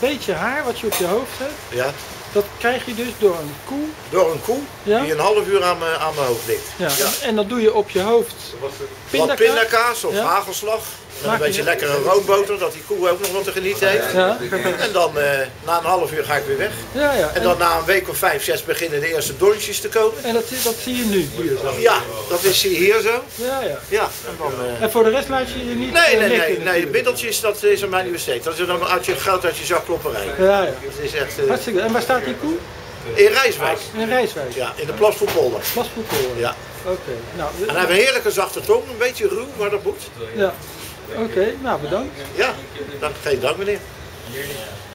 beetje haar wat je op je hoofd hebt, Ja. dat krijg je dus door een koe. Door een koe Ja? die een half uur aan mijn, aan mijn hoofd ligt. Ja. En dat doe je op je hoofd. Wat Pindakaas. pindakaas of Ja. hagelslag. Met een beetje lekkere roomboter, dat die koe ook nog wat te genieten heeft. Ja, En dan eh, na een half uur ga ik weer weg. ja. ja. En dan na een week of vijf, zes beginnen de eerste donsjes te komen. en dat, dat zie je nu hier zo. Ja, dat is hier zo. Ja, ja. Ja, en dan... eh, En voor de rest laat je je niet Nee, eh, nee, nee, nee, natuurlijk. middeltjes, dat is aan mij niet besteed. Dat is dan uit je geld uit je zakklopperij. Ja, ja. Dat is echt Hartstikke. En waar staat die koe? in Rijswijk. In Rijswijk. Ja, in de Plasvoetpolder. Plasvoetkoren. Ja. Oké. Nou, En hij heeft een heerlijke zachte tong, een beetje ruw, maar dat moet. ja. Oké, nou bedankt. Ja, dan geen dank meneer.